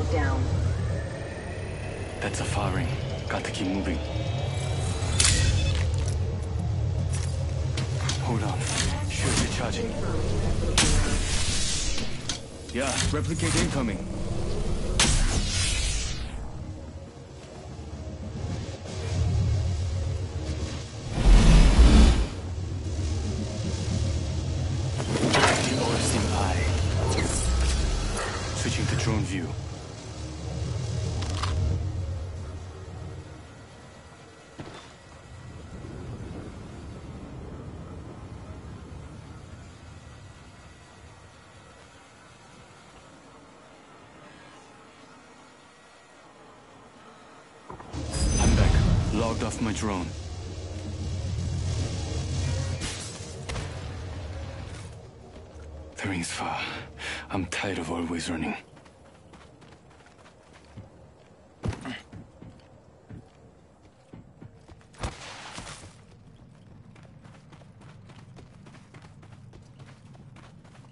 Ring countdown. That's a firing. Got to keep moving. Hold on. Shields recharging. Yeah, replicate incoming. Off my drone. The ring's far. I'm tired of always running.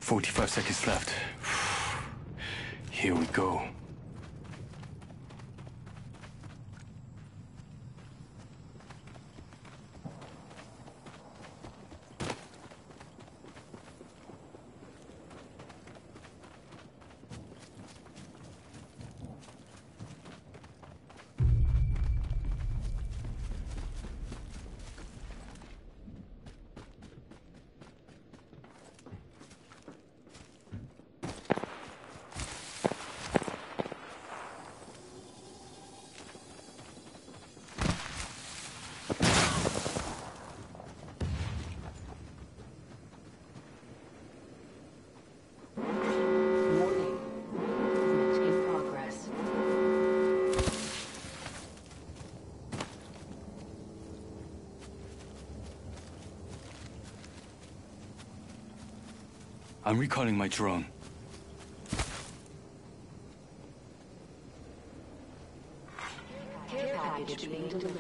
Forty-five seconds left. Here we go. I'm recalling my drone. Care package being delivered.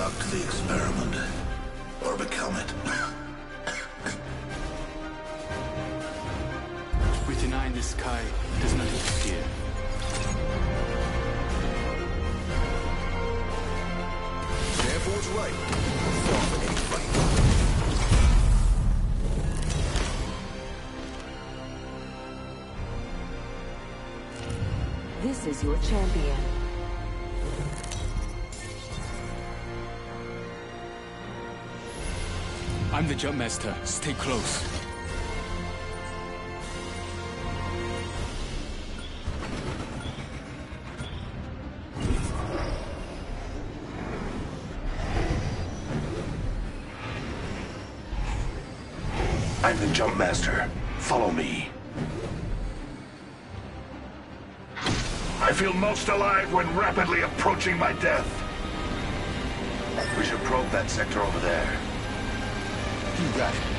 Conduct the experiment. Or become it. With an eye in the sky does not interfere. Stanford's right. Farm ain't fight. This is your champion. Jump master. Stay close. I'm the jump master. Follow me. I feel most alive when rapidly approaching my death. We should probe that sector over there. You got it.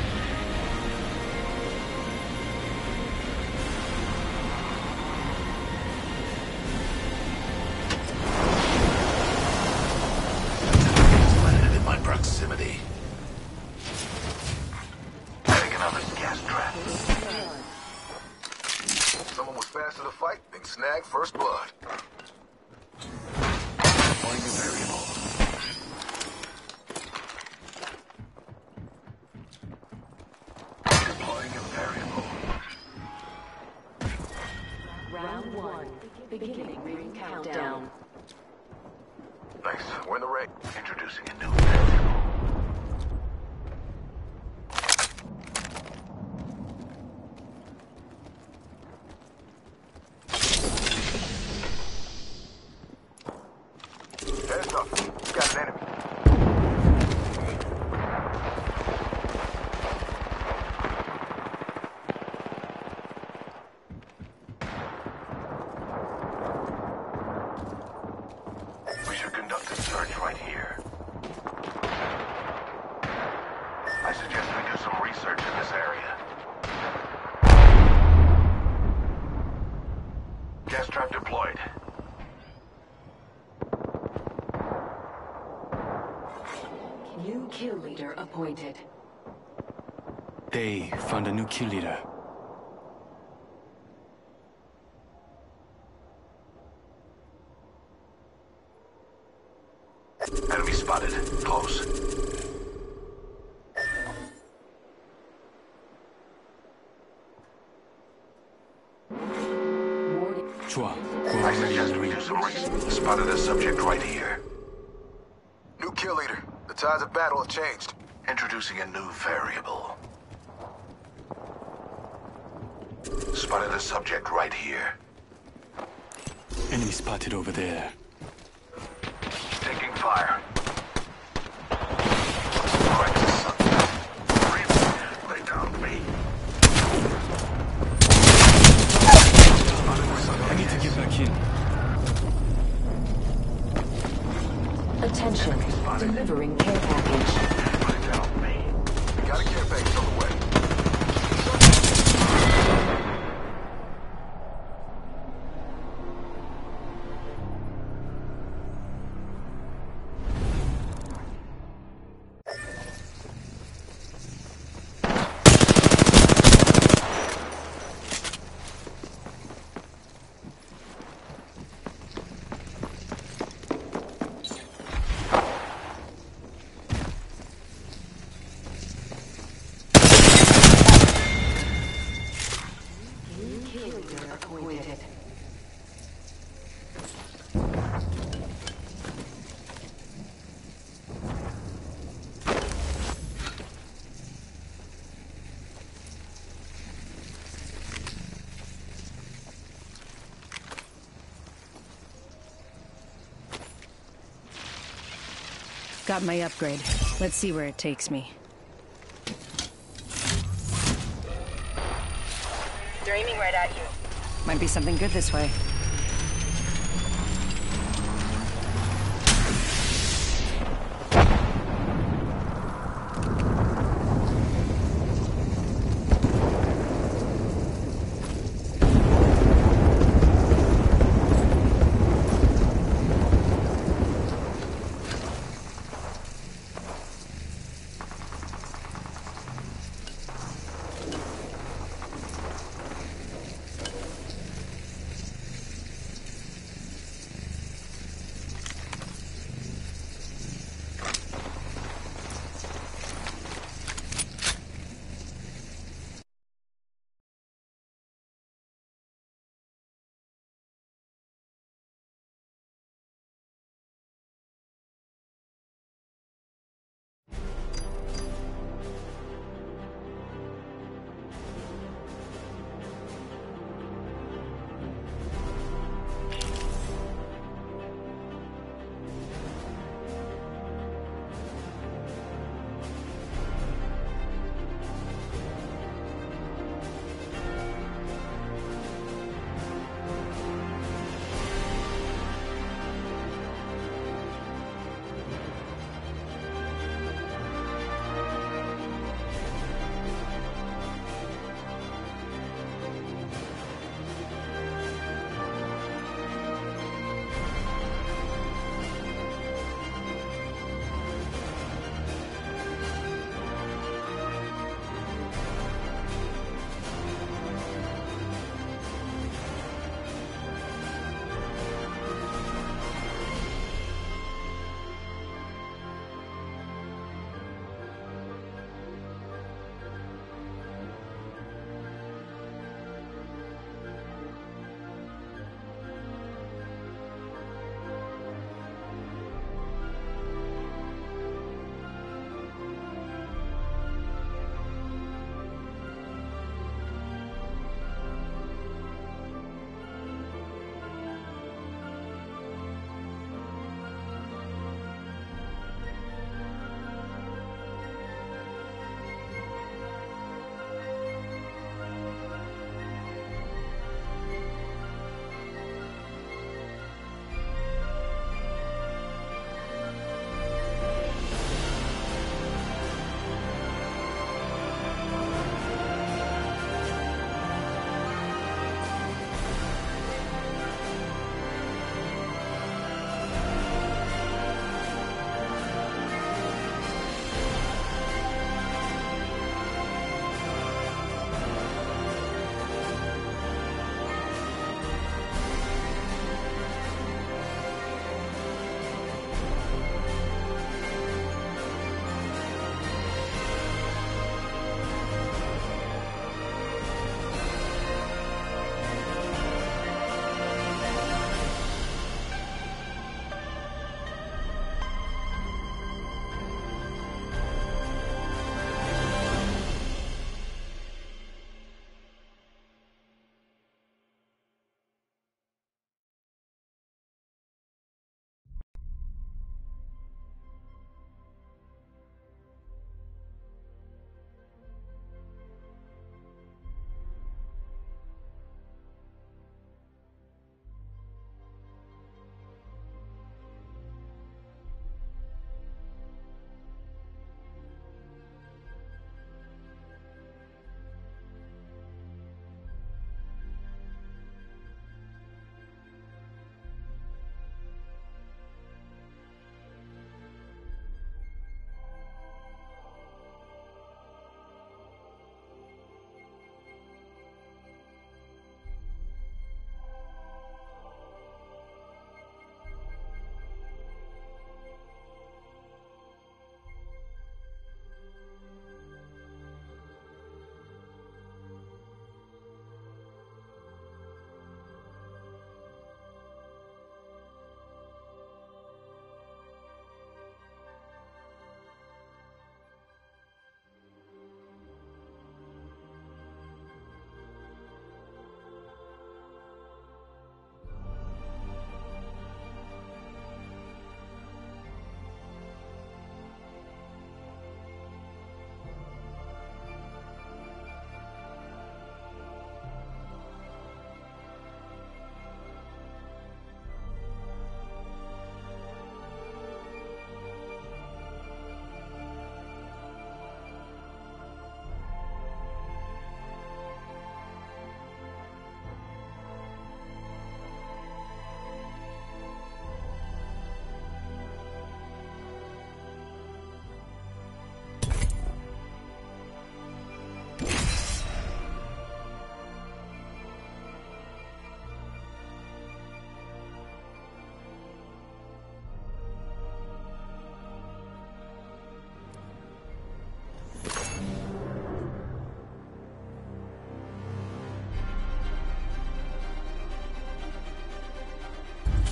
Appointed. They found a new kill leader. Enemy spotted. Close. Warning. 좋아. I We're suggest we in do some research. Spotted a subject right here. New kill leader. The tides of battle have changed. Introducing a new variable. Spotted a subject right here. Enemy spotted over there. Got my upgrade. Let's see where it takes me. They're aiming right at you. Might be something good this way.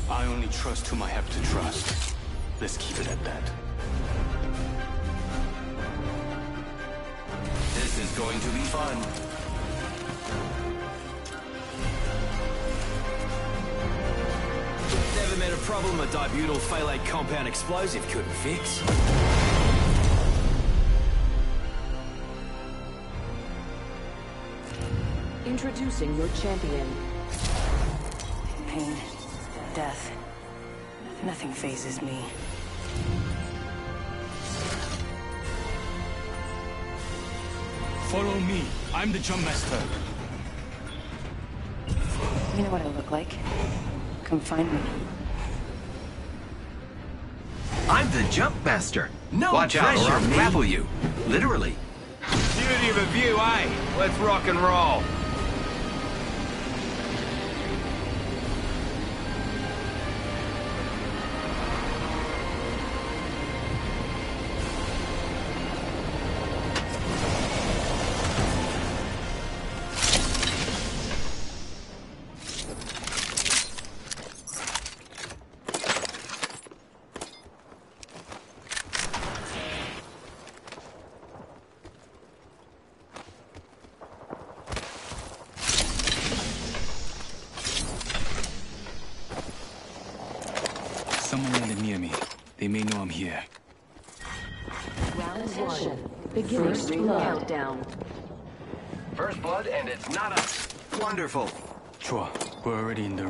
I only trust whom I have to trust. Let's keep it at that. This is going to be fun. Never met a problem a dibutyl phthalate compound explosive couldn't fix. Introducing your champion. Nothing phases me. Follow me. I'm the jump master. You know what I look like? Come find me. I'm the jump master. No Watch out or I'll me. grapple you. Literally. Beauty of a view, eh? Let's rock and roll. Already in the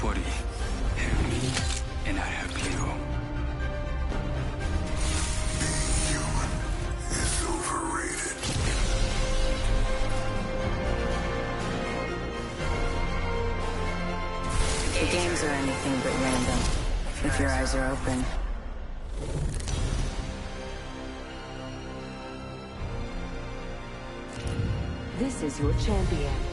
40. Help me, and I help you. Being human is overrated. The games are anything but random, if your eyes are open. This is your champion.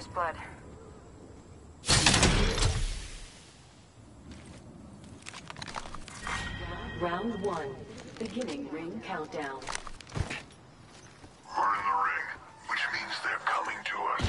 First blood. Round one. Beginning ring countdown. We're in the ring, which means they're coming to us.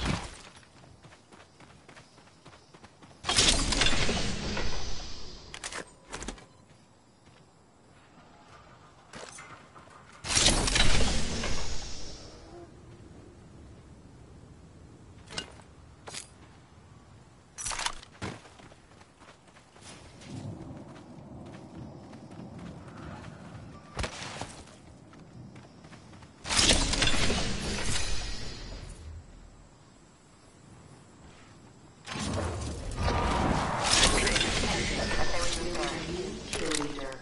Kill leader.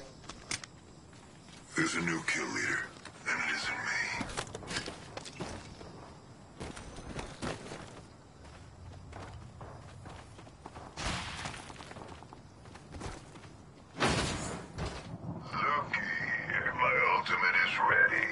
There's a new kill leader, and it isn't me. Looky, my ultimate is ready.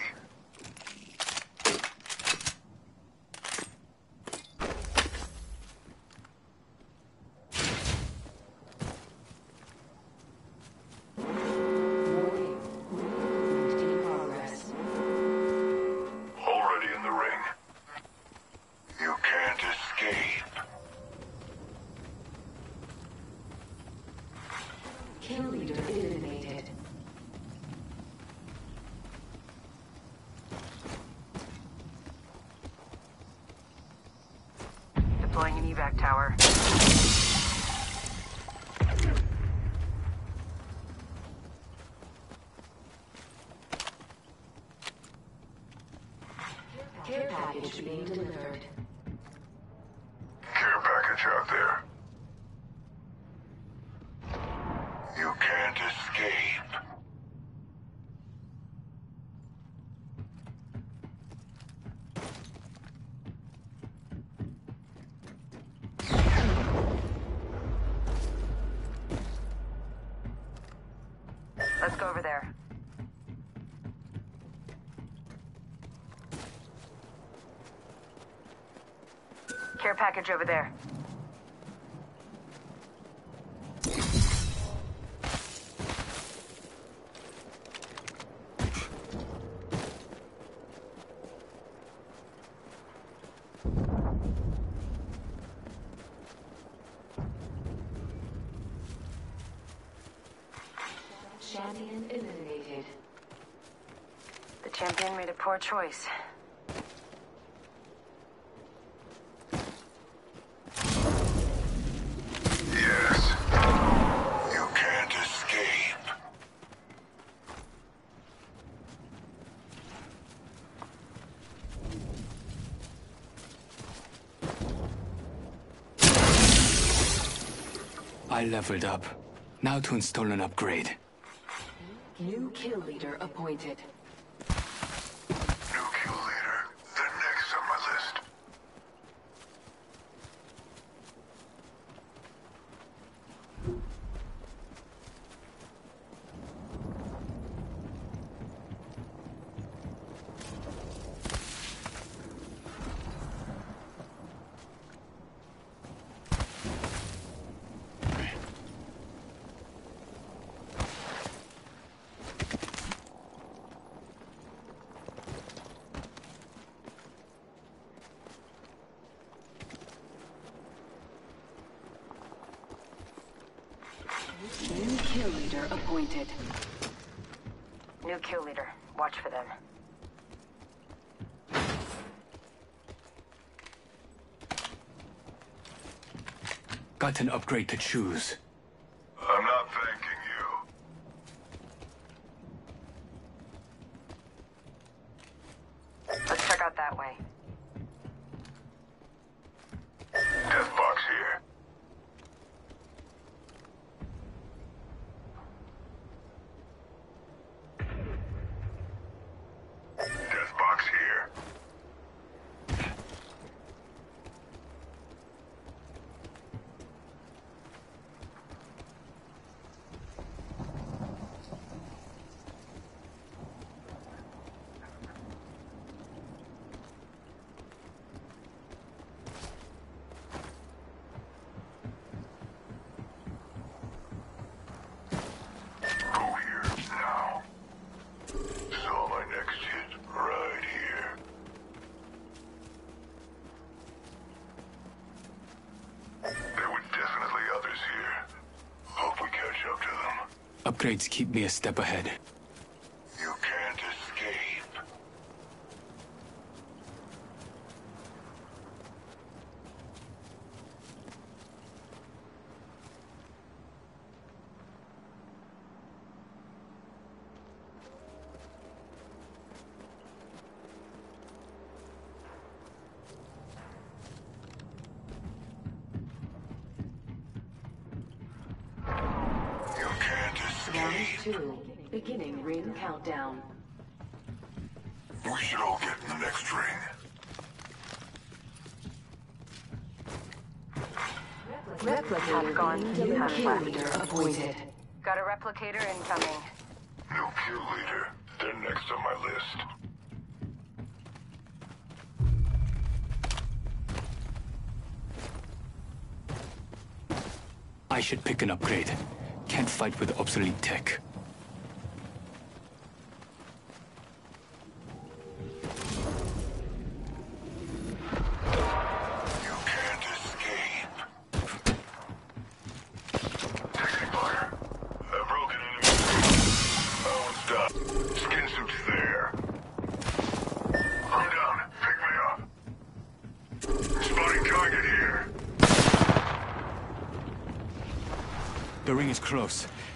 Warning. Movement in progress. Already in the ring. You can't escape. Kill leader eliminated. Deploying an evac tower. Care package being delivered. Care package out there. You can't escape. Let's go over there. Care package over there. Champion eliminated. The champion made a poor choice. Yes. You can't escape. I leveled up. Now to install an upgrade. New kill leader appointed. Leader appointed. New kill leader. Watch for them. Got an upgrade to choose. I'm not thanking you. Let's check out that way. Death box here. Death box here. Upgrades keep me a step ahead. You can't escape. You can't Round escape. two. Beginning ring countdown. We should all get in the next ring. Replicator gone. New Half kill left. leader appointed. Got a replicator incoming. New kill leader. They're next on my list. I should pick an upgrade. Can't fight with obsolete tech.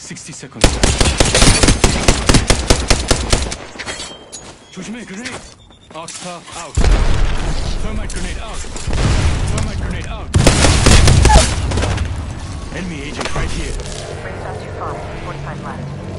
60 seconds left. Shoot me, grenade! Out, star, out. Thermite grenade out. Thermite grenade out. Enemy agent right here. Brings us to five. 45 left.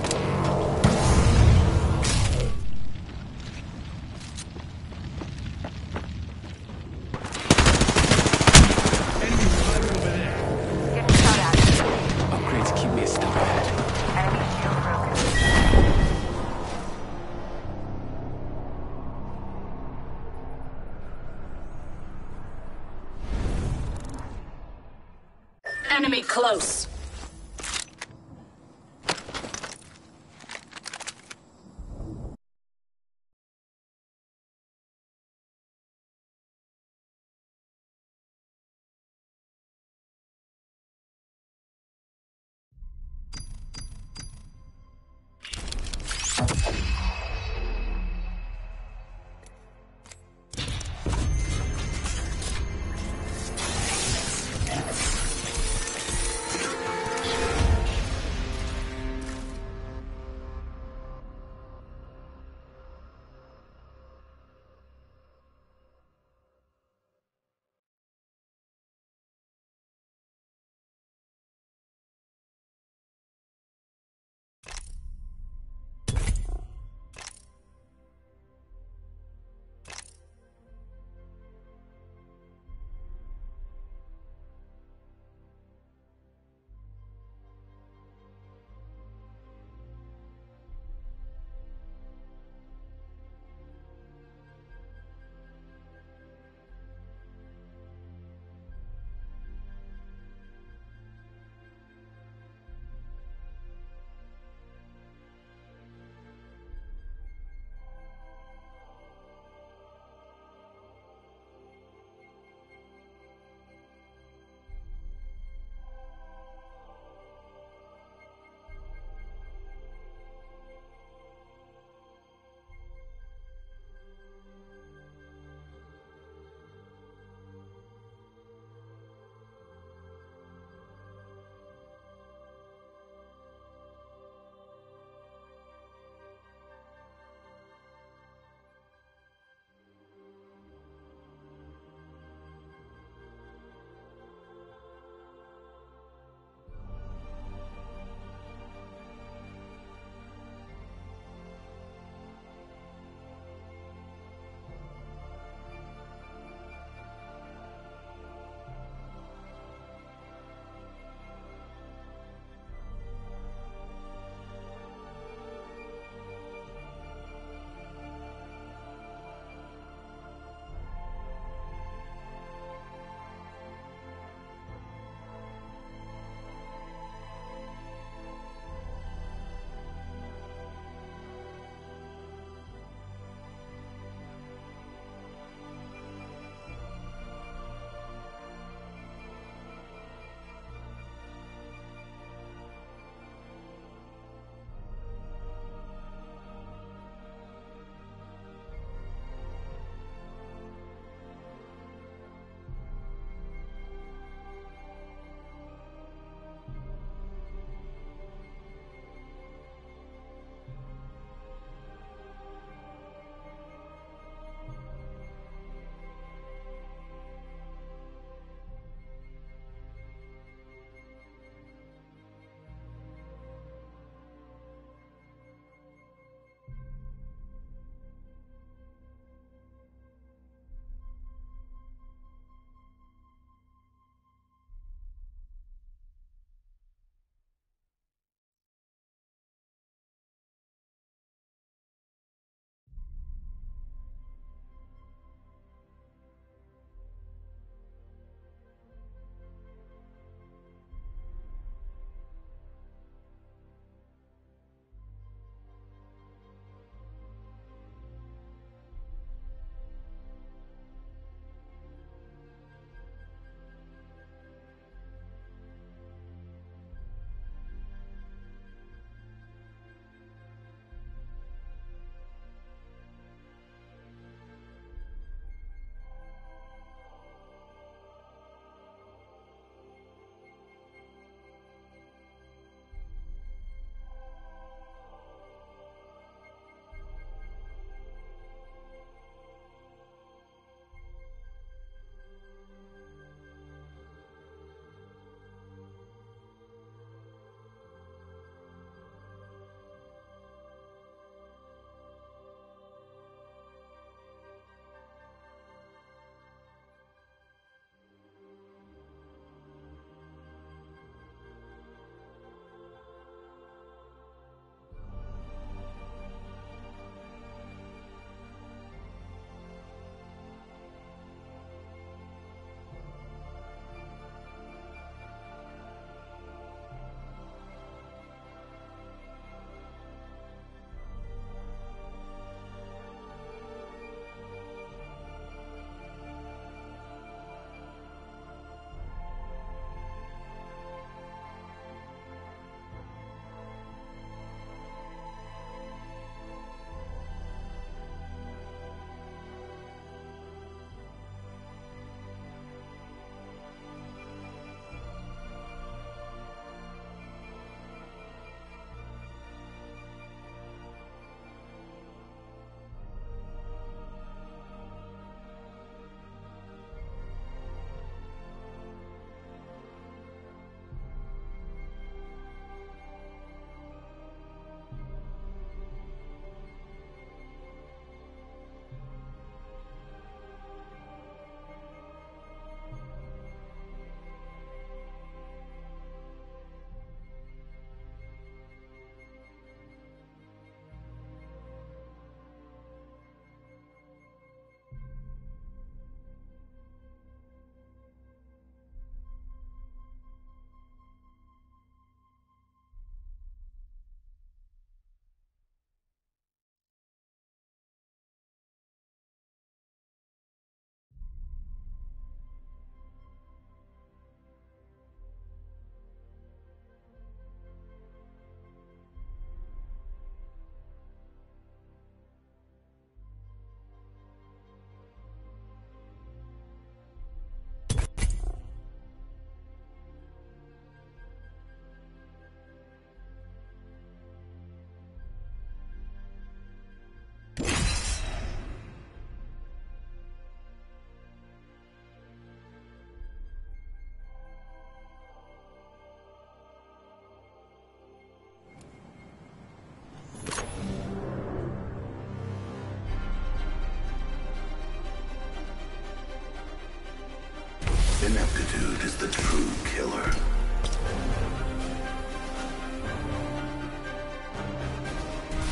Ineptitude is the true killer.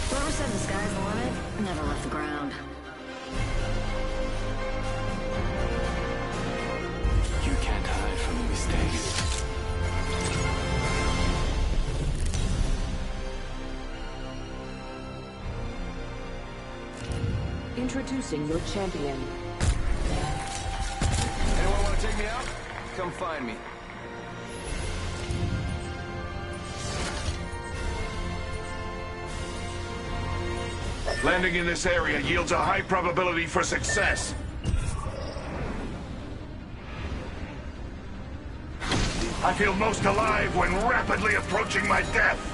Whoever said the sky's the limit never left the ground. You can't hide from your mistakes. Introducing your champion. Find me. Landing in this area yields a high probability for success. I feel most alive when rapidly approaching my death.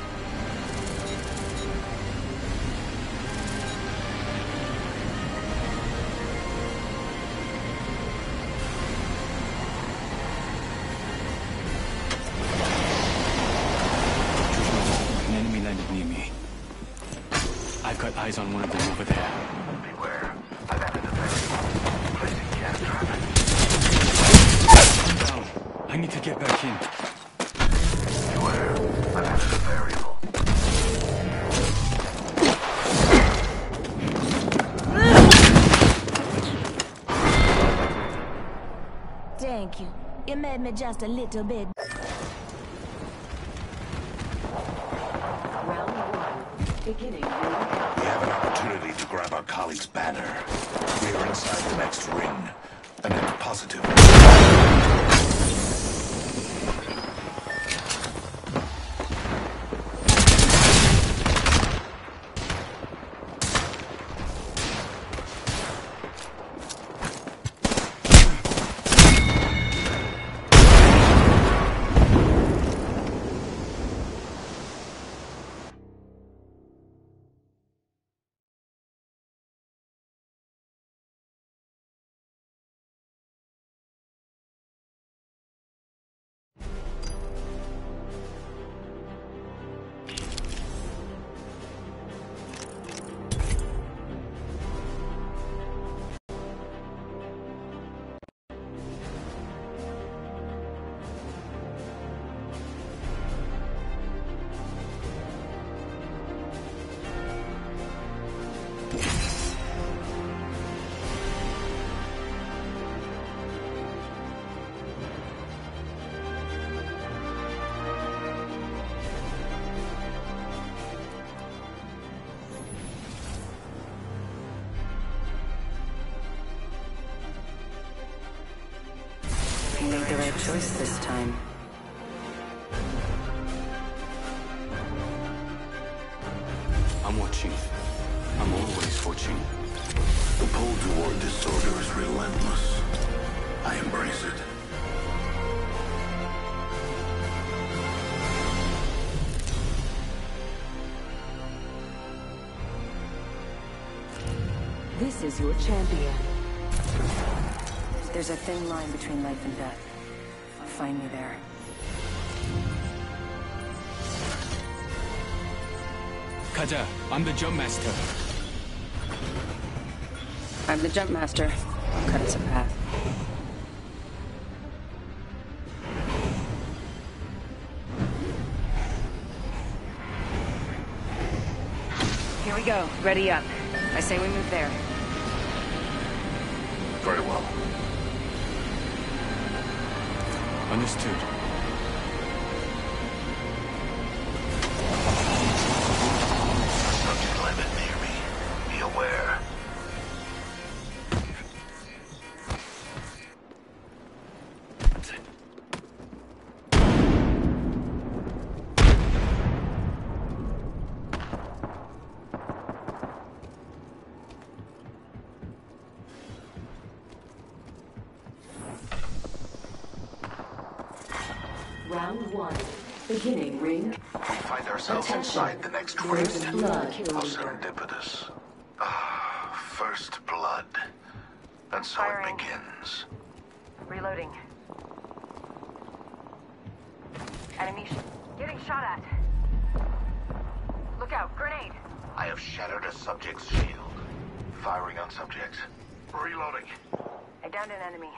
Me just a little bit. Choice this time. I'm watching. I'm always watching. The pull toward disorder is relentless. I embrace it. This is your champion. There's a thin line between life and death. Find me there. Kaja, I'm the jump master. I'm the jump master. I'll cut us a path. Here we go. Ready up. I say we move there. Very well. Understood. First blood. How serendipitous. Ah, first blood. And so Firing. it begins. Reloading. Enemy sh- getting shot at. Look out, grenade. I have shattered a subject's shield. Firing on subject. Reloading. I downed an enemy.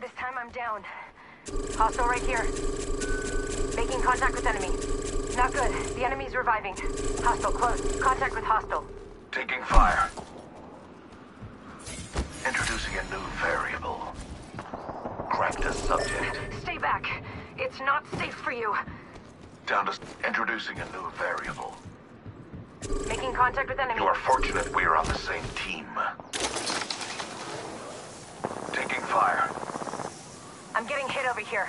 This time I'm down. Hostile right here. Making contact with enemy. Not good. The enemy's reviving. Hostile close. Contact with hostile. Taking fire. Introducing a new variable. Cracked a subject. Stay back. It's not safe for you. Down to introducing a new variable. Making contact with enemy. You are fortunate we are on the same team. Taking fire. I'm getting hit over here.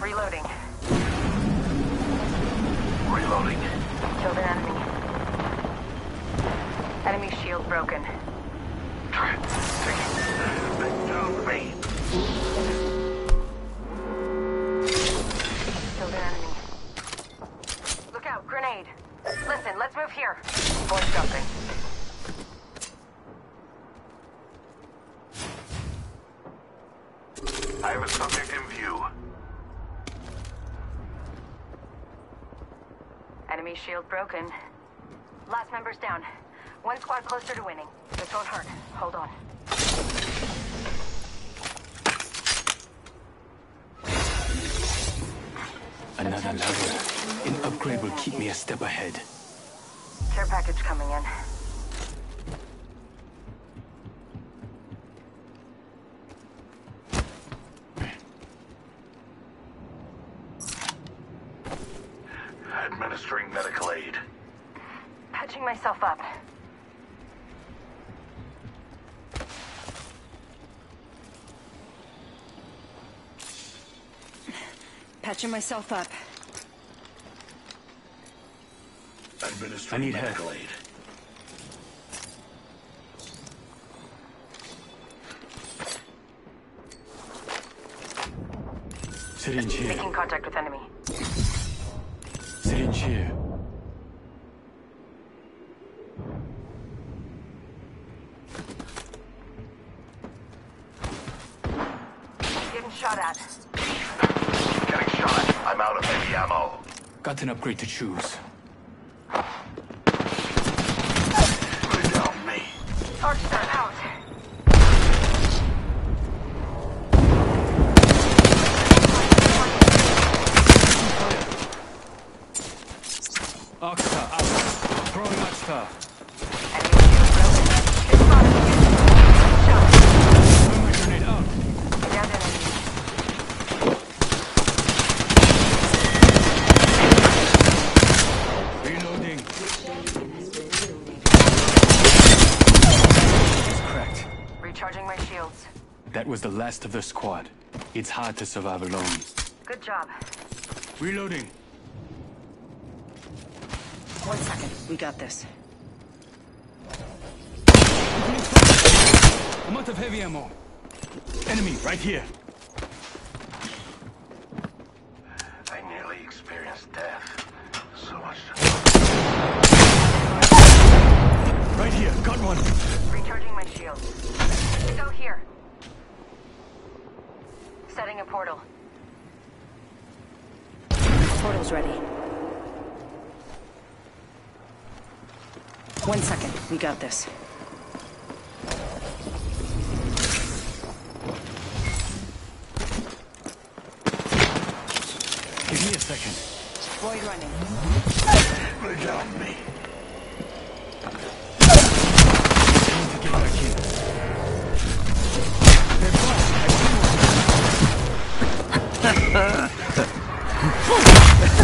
Reloading. Reloading. Killed an enemy. Enemy shield broken. Down me. Killed an enemy. Look out, grenade. Listen, let's move here. Boy jumping. I have a subject in view. Enemy shield broken. Last member's down. One squad closer to winning. This won't hurt. Hold on. Another level. An upgrade will keep me a step ahead. Care package coming in. Administering medical aid. Patching myself up. Patching myself up. I need help. medical aid. Syringe here. Making contact with enemy. Got an upgrade to choose. Arc Star out. Throwing Arc Star. Enemy shield broken. It's spotted. Shot. Throw my grenade out. Down enemy. Reloading. It's cracked. Recharging my shields. That was the last of the squad. It's hard to survive alone. Good job. Reloading. One second. We got this. I'm of heavy ammo. Enemy right here. I nearly experienced death. So much Right here. Got one. Recharging my shields. Go here. Setting a portal. Portal's ready. One second. We got this. Give me a second. Void running. Lay down me. I need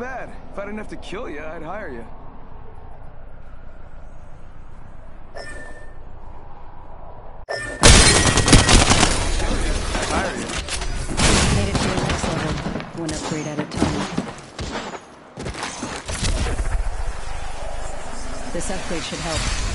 bad. If I didn't have to kill you, I'd hire you. Hire you. Made it to the next level. One upgrade at a time. This upgrade should help.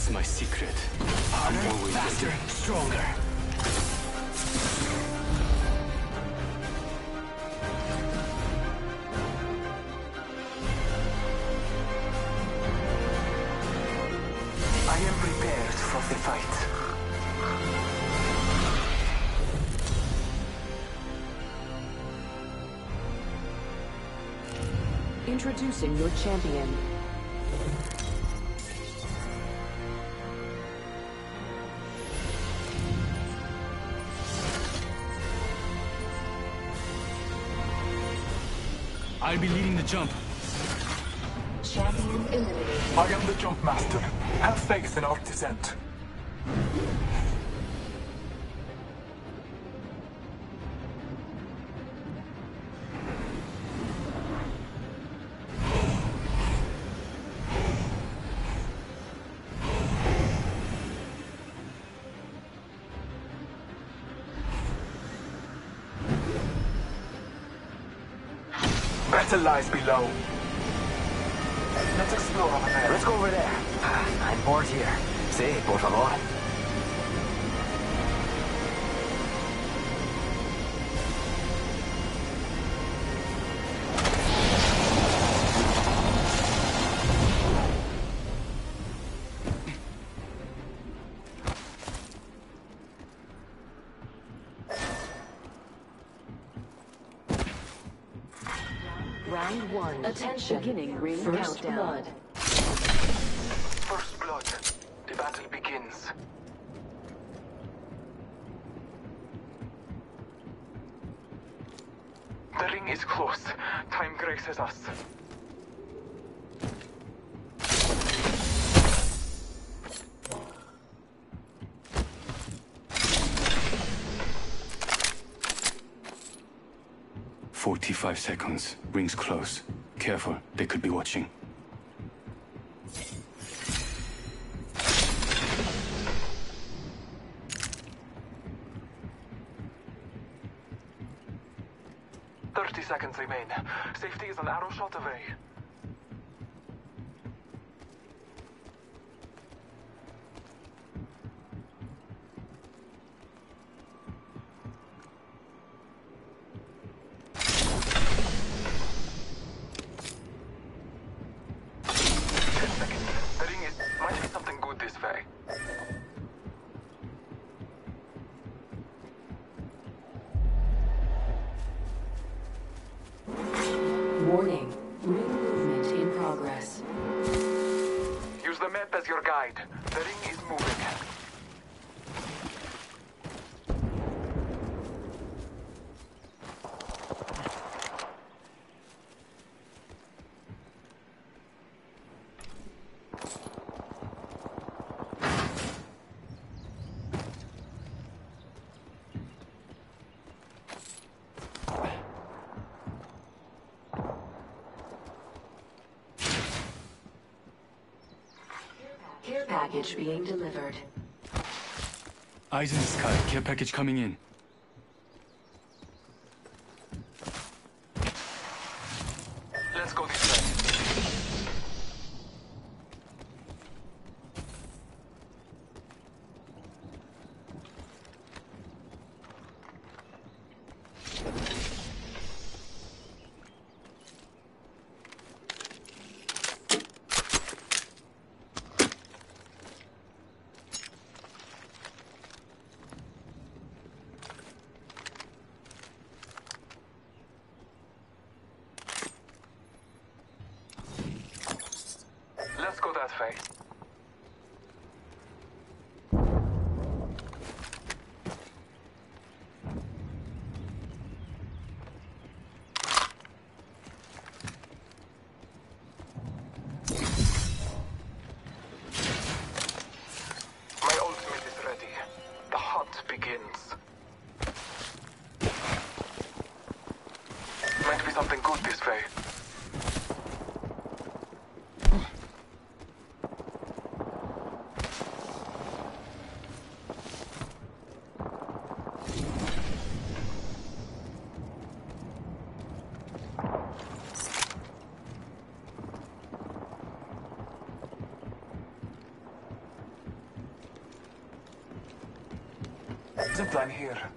That's my secret. Harder, always faster, stronger. I am prepared for the fight. Introducing your champion. Jump. Champion eliminated. I am the jump master. Have faith in our descent. Lies below. Let's explore over there. Let's go over there. Ah, I'm bored here. Sí, por favor. One. Attention. Beginning ring First countdown. blood. First blood. The battle begins. The ring is close. Time graces us. Forty-five seconds. Rings close. Careful, they could be watching. Package being delivered. Eyes in the sky. Care package coming in. I'm here.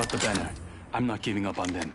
got the banner. I'm not giving up on them.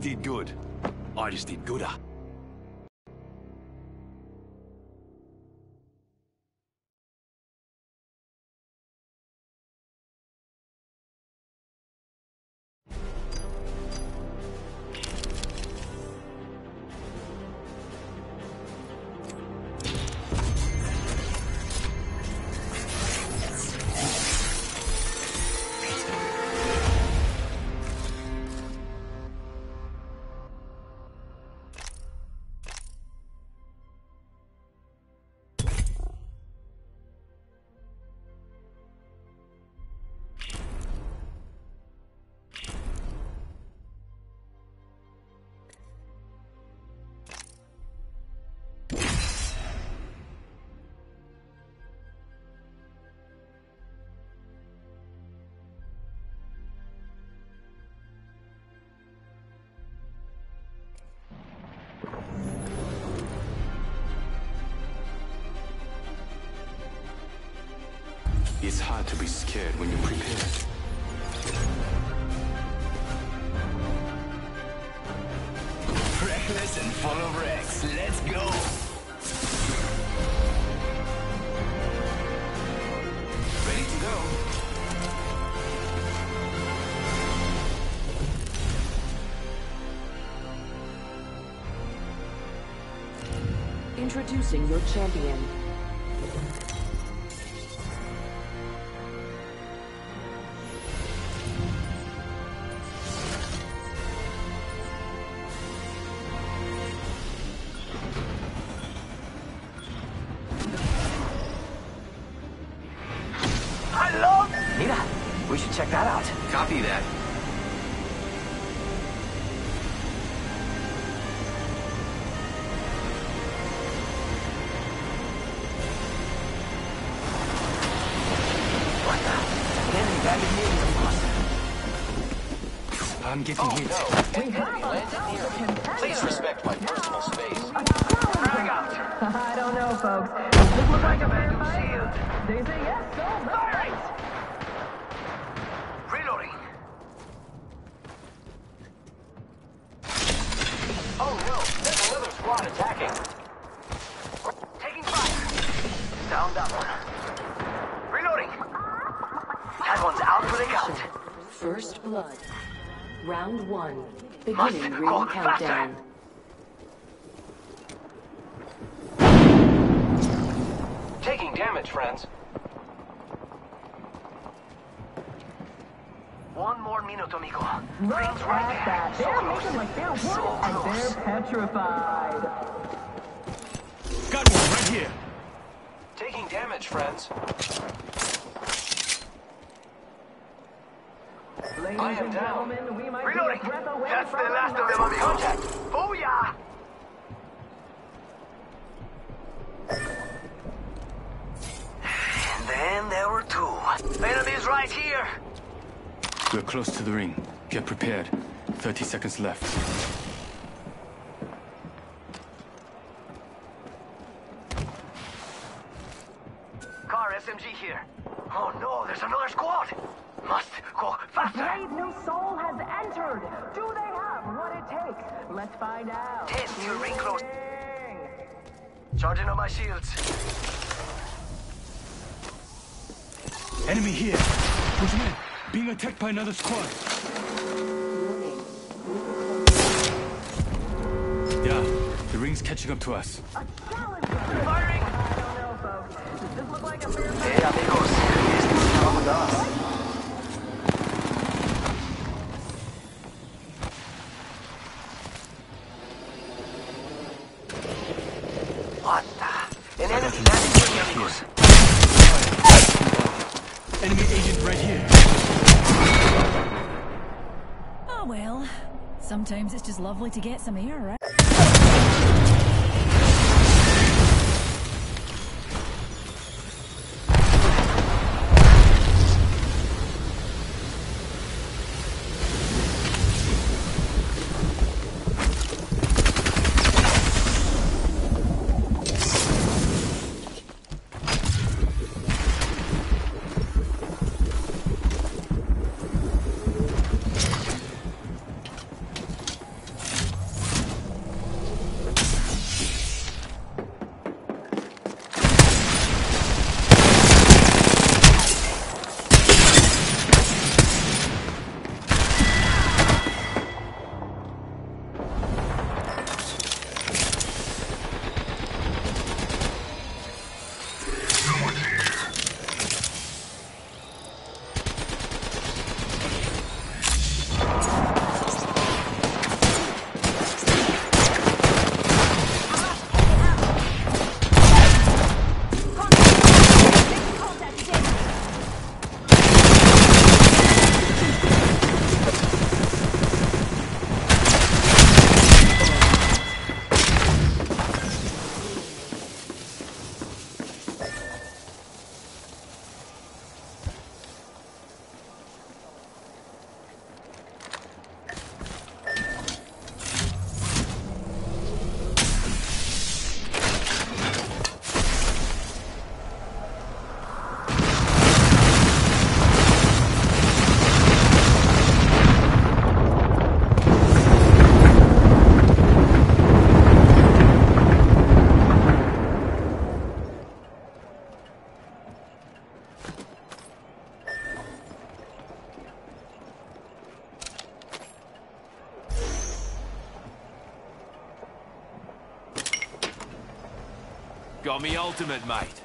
did good. I just did gooder. hard to be scared when you're prepared. Reckless and full of wrecks. Let's go! Ready to go. Introducing your champion. I'm getting oh, hit. No. One more minute, amigo. Look Rings at right that. They're so looking like they're wounded, so and they're petrified. Got one right here. Taking damage, friends. Ladies I am down. Reloading. That's the last of them on contact. Booyah! And then there were two. Enemies right here. We're close to the ring. Get prepared. 30 seconds left. Car SMG here. Oh no, there's another squad. Must go faster. Brave new soul has entered. Do they have what it takes? Let's find out. Test your ring close. Charging on my shields. Enemy here. Pushing in. Being attacked by another squad. Yeah, the ring's catching up to us. Firing. I don't know, folks. This look like a fair Hey, amigos. Esto está with us. What the? An enemy landing here, amigos. Enemy agent right here. Oh well. Sometimes it's just lovely to get some air, right? Got me ultimate, mate.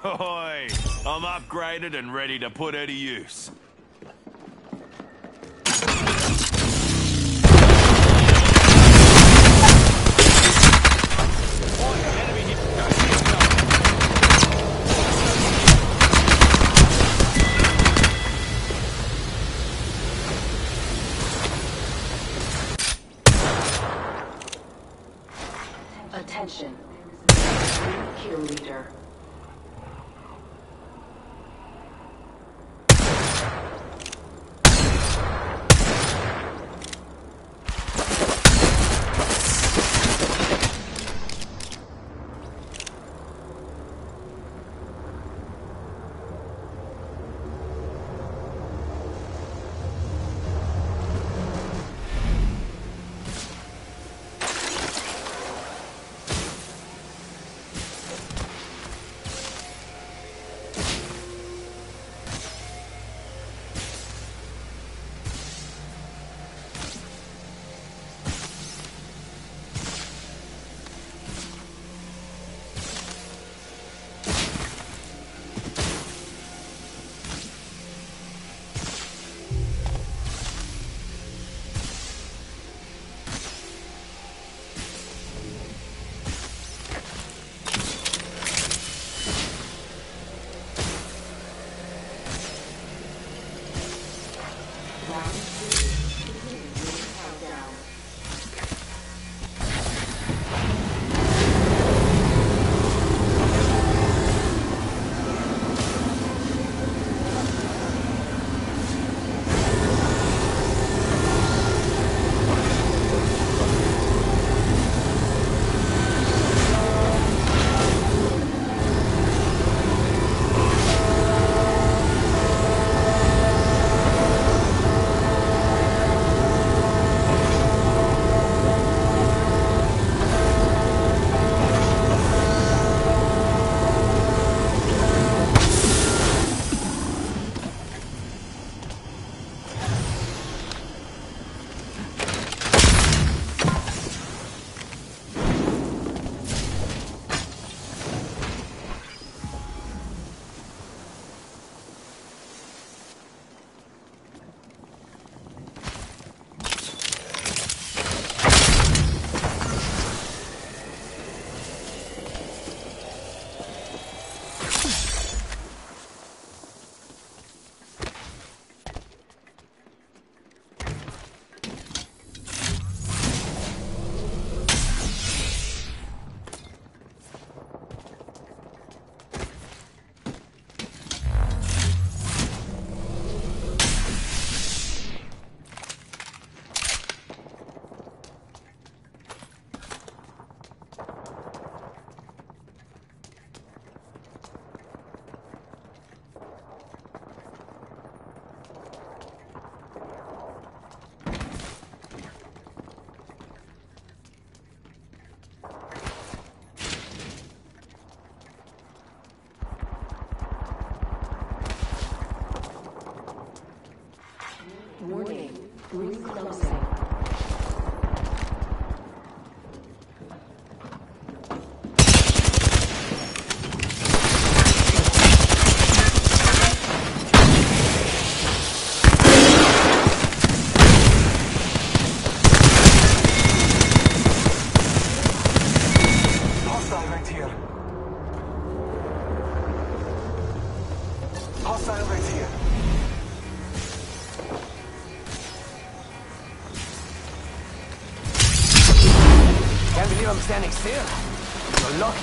Hoy! I'm upgraded and ready to put her to use.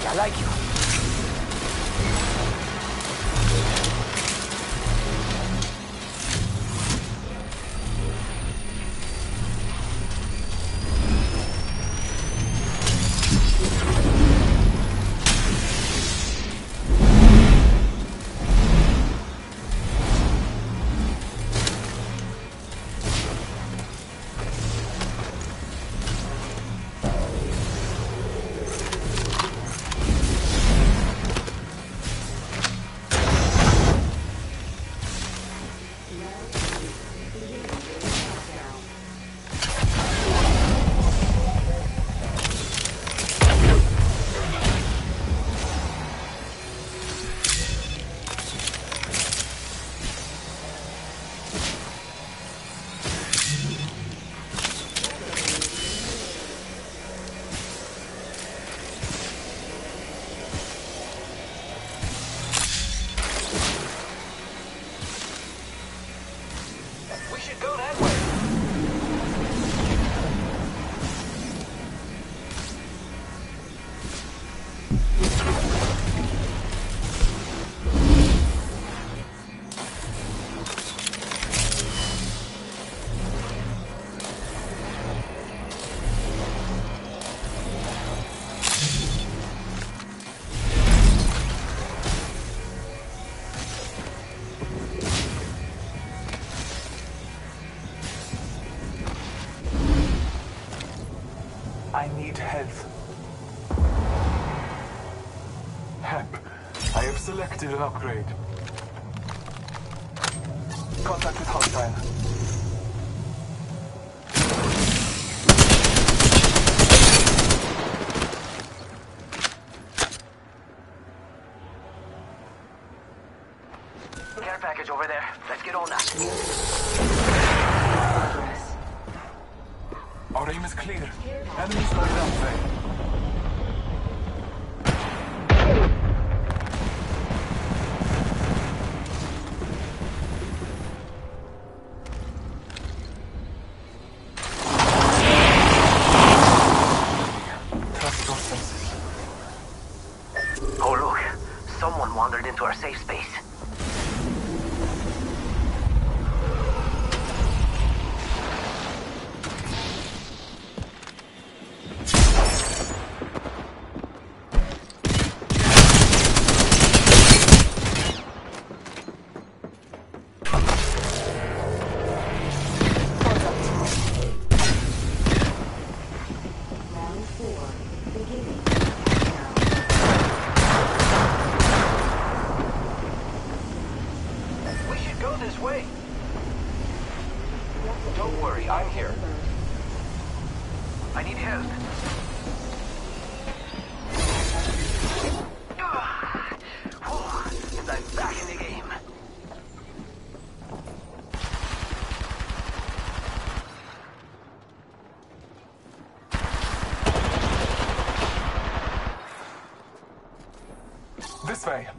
I like upgrade.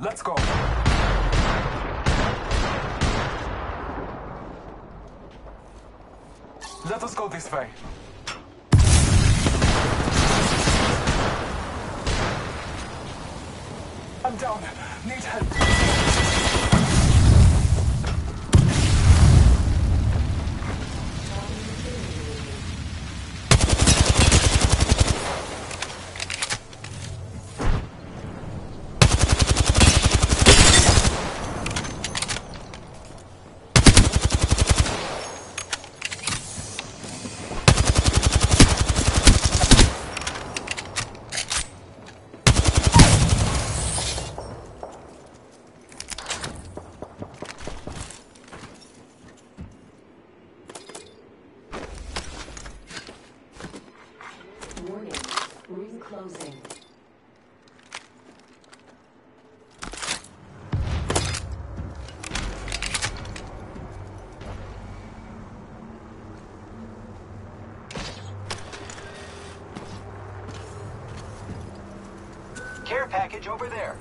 Let's go. Let us go this way. package over there.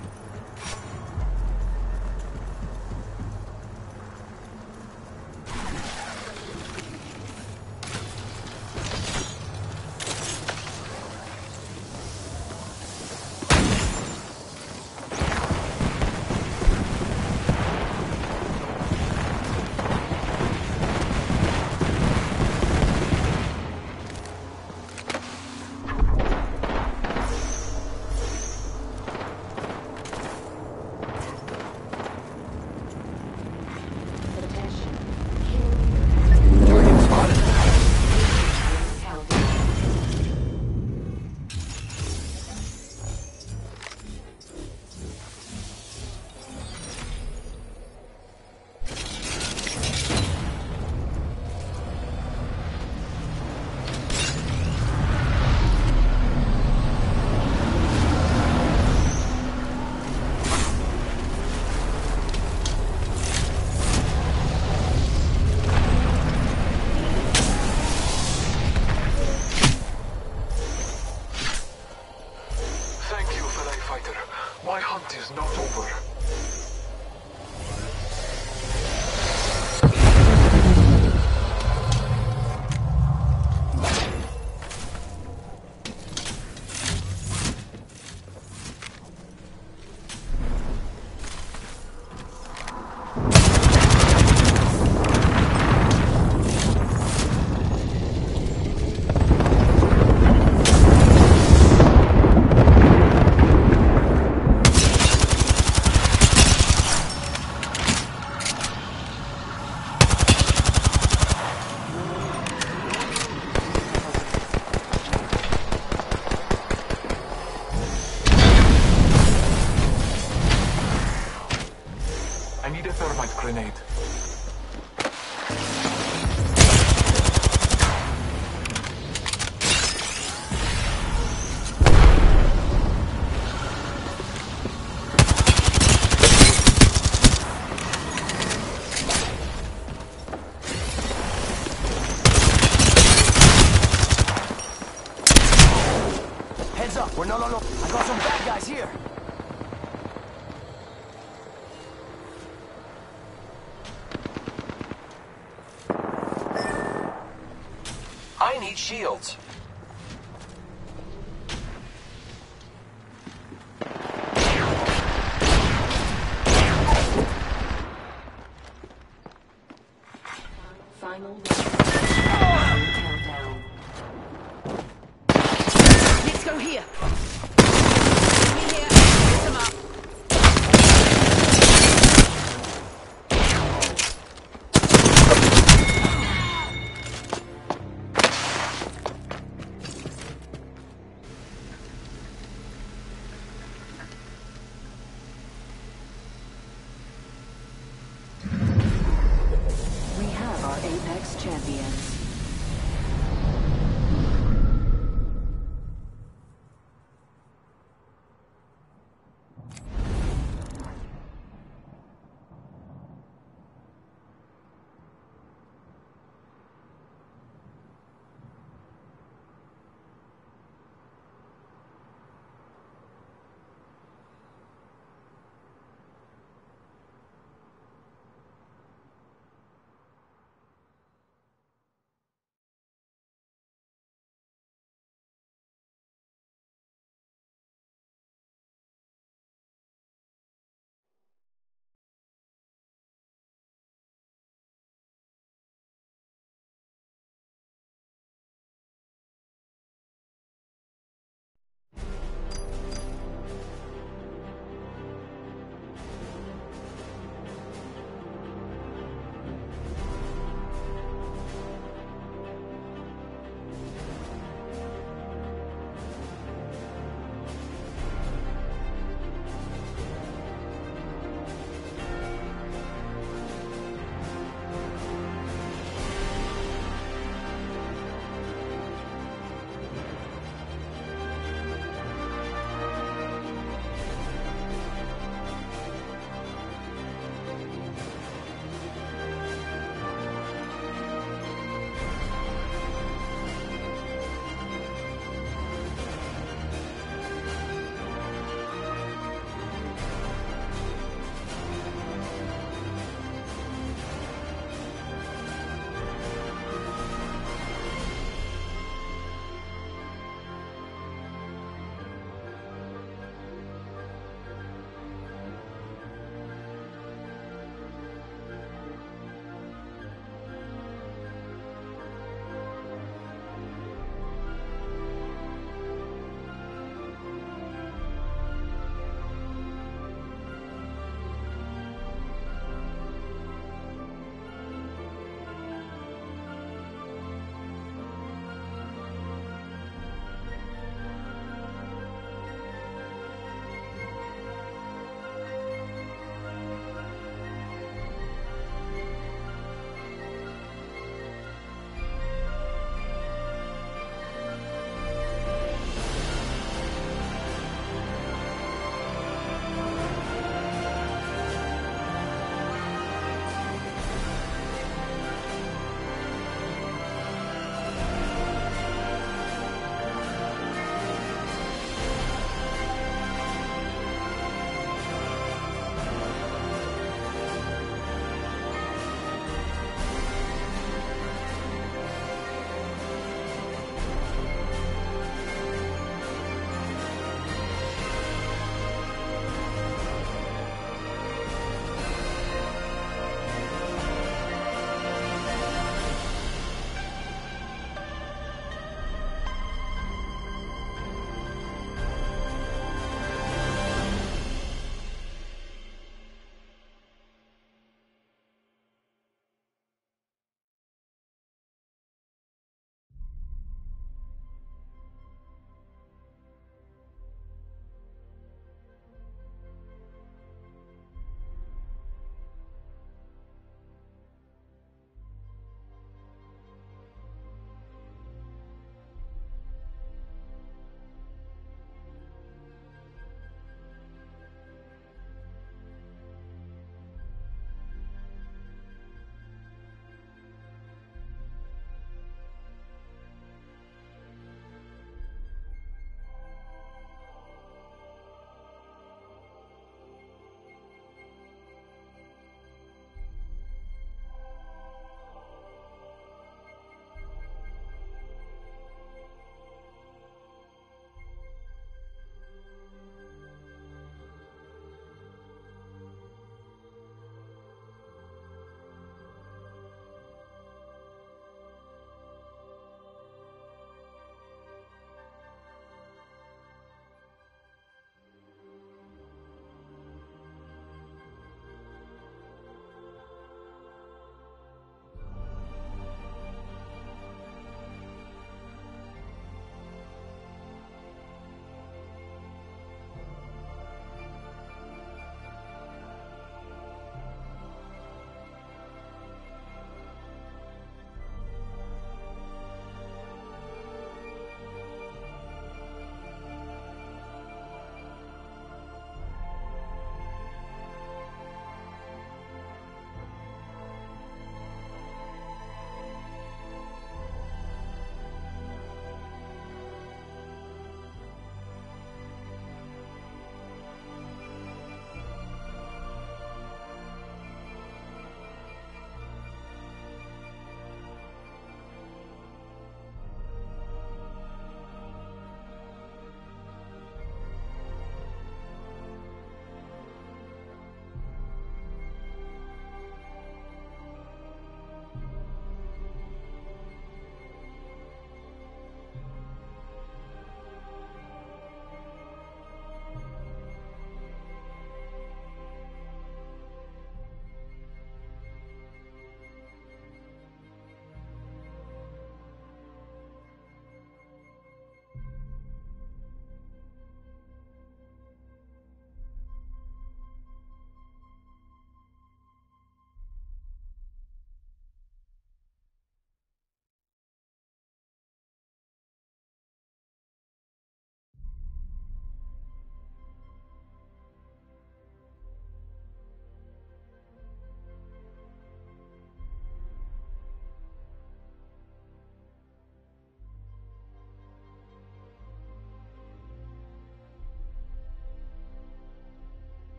Shields.